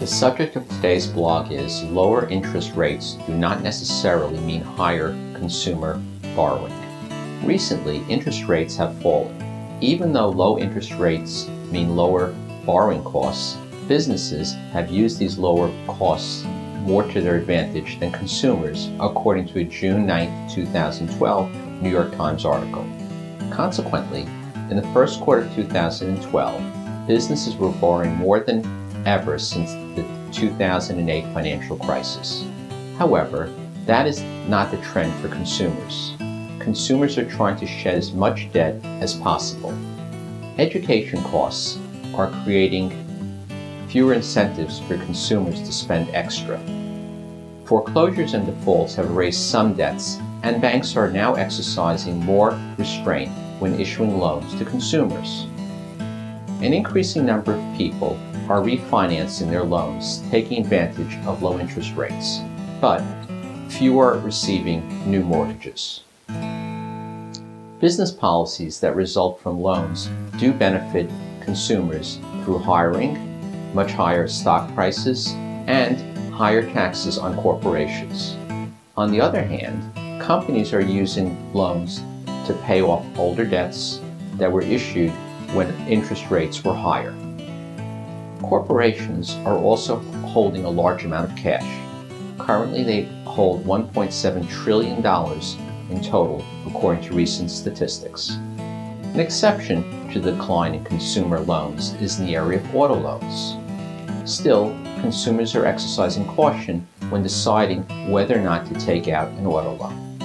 The subject of today's blog is lower interest rates do not necessarily mean higher consumer borrowing. Recently, interest rates have fallen. Even though low interest rates mean lower borrowing costs, businesses have used these lower costs more to their advantage than consumers, according to a June 9, 2012 New York Times article. Consequently, in the first quarter of 2012, businesses were borrowing more than ever since the 2008 financial crisis. However, that is not the trend for consumers. Consumers are trying to shed as much debt as possible. Education costs are creating fewer incentives for consumers to spend extra. Foreclosures and defaults have raised some debts, and banks are now exercising more restraint when issuing loans to consumers. An increasing number of people are refinancing their loans, taking advantage of low interest rates, but few are receiving new mortgages. Business policies that result from loans do benefit consumers through hiring, much higher stock prices, and higher taxes on corporations. On the other hand, companies are using loans to pay off older debts that were issued when interest rates were higher. Corporations are also holding a large amount of cash. Currently, they hold $1.7 trillion in total, according to recent statistics. An exception to the decline in consumer loans is in the area of auto loans. Still, consumers are exercising caution when deciding whether or not to take out an auto loan.